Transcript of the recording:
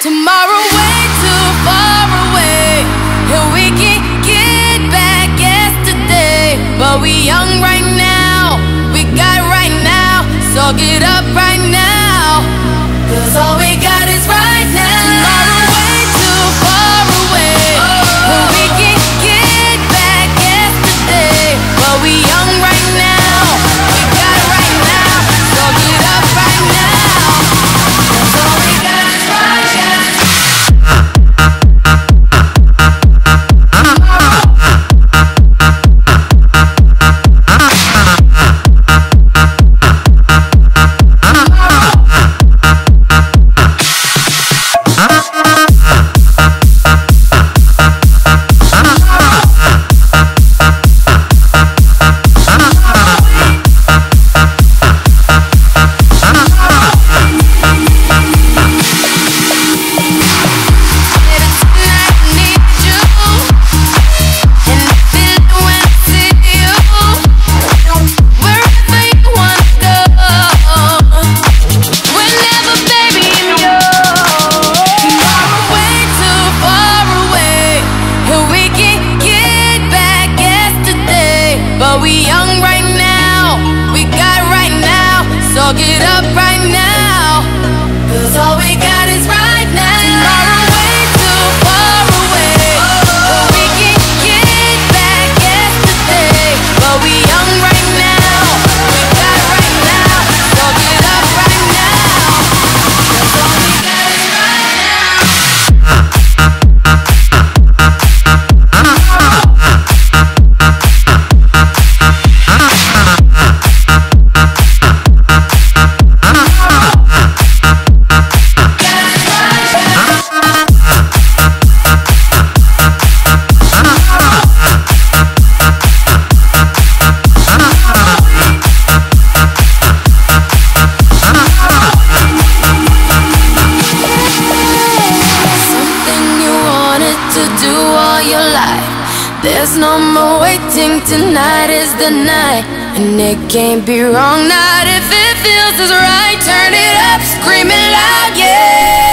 Tomorrow way too far away, and we can get back yesterday. But we young right now, we got right now, so get up get up right to do all your life. There's no more waiting, tonight is the night. And it can't be wrong, not if it feels as right. Turn it up, scream it loud, yeah.